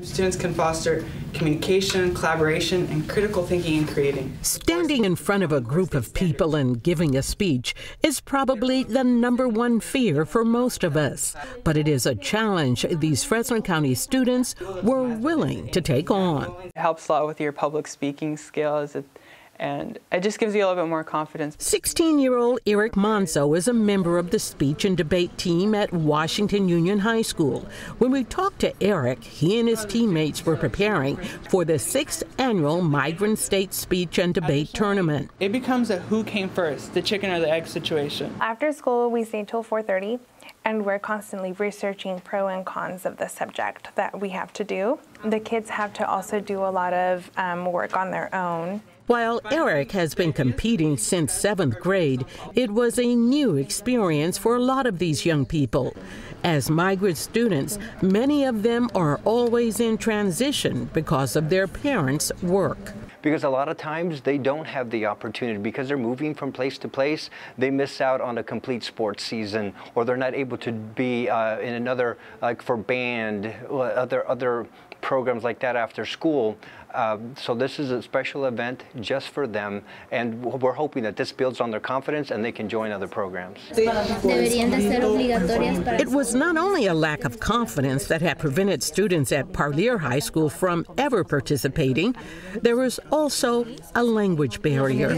Students can foster communication, collaboration, and critical thinking and creating. Standing in front of a group of people and giving a speech is probably the number one fear for most of us. But it is a challenge these Fresno County students were willing to take on. It helps a lot with your public speaking skills. It, and it just gives you a little bit more confidence. 16 year old Eric Monzo is a member of the speech and debate team at Washington Union High School. When we talked to Eric, he and his teammates were preparing for the sixth annual Migrant State Speech and Debate Tournament. It becomes a who came first, the chicken or the egg situation. After school, we stay till 4:30 and we're constantly researching pro and cons of the subject that we have to do. The kids have to also do a lot of um, work on their own. While Eric has been competing since seventh grade, it was a new experience for a lot of these young people. As migrant students, many of them are always in transition because of their parents' work because a lot of times they don't have the opportunity because they're moving from place to place. They miss out on a complete sports season, or they're not able to be uh, in another like for band, other other programs like that after school. Uh, so this is a special event just for them, and we're hoping that this builds on their confidence and they can join other programs. It was not only a lack of confidence that had prevented students at Parlier High School from ever participating, there was also a language barrier.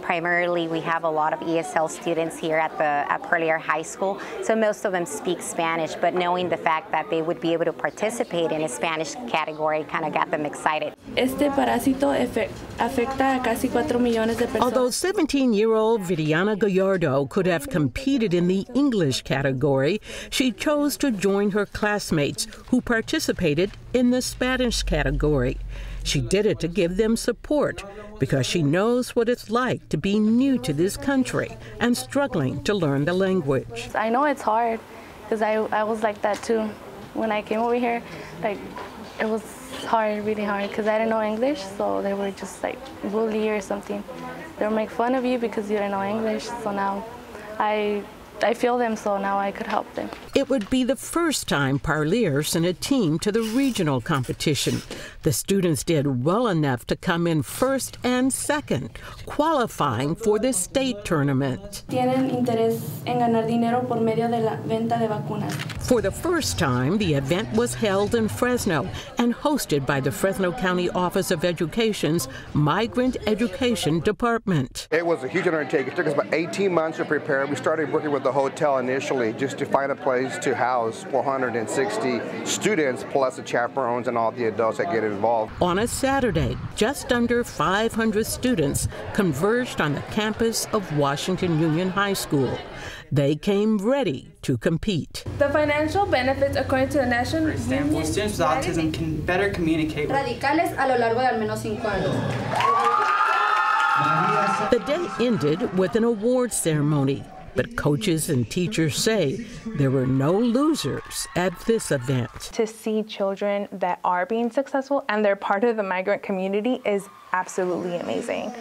Primarily, we have a lot of ESL students here at the at Parlier High School, so most of them speak Spanish, but knowing the fact that they would be able to participate in a Spanish category kind of got them excited. Este parásito afecta a casi 4 millones de personas. Although 17-year-old Viviana Gallardo could have competed in the English category, she chose to join her classmates who participated in the Spanish category. She did it to give them support because she knows what it's like to be new to this country and struggling to learn the language. I know it's hard because I, I was like that too. When I came over here, like it was hard, really hard, because I didn't know English, so they were just like bully or something. They'll make fun of you because you didn't know English, so now I I feel them, so now I could help them. It would be the first time Parlier sent a team to the regional competition. The students did well enough to come in first and second, qualifying for the state tournament. Tienen interés en ganar dinero por medio de la venta de vacunas. For the first time, the event was held in Fresno and hosted by the Fresno County Office of Education's Migrant Education Department. It was a huge undertaking. It took us about 18 months to prepare. We started working with the hotel initially just to find a place to house 460 students plus the chaperones and all the adults that get involved. On a Saturday, just under 500 students converged on the campus of Washington Union High School. They came ready to compete. The financial benefits, according to the National For example, students with autism can better communicate. Radicales a lo largo de al menos cinco años. The day ended with an award ceremony. But coaches and teachers say there were no losers at this event. To see children that are being successful and they're part of the migrant community is absolutely amazing.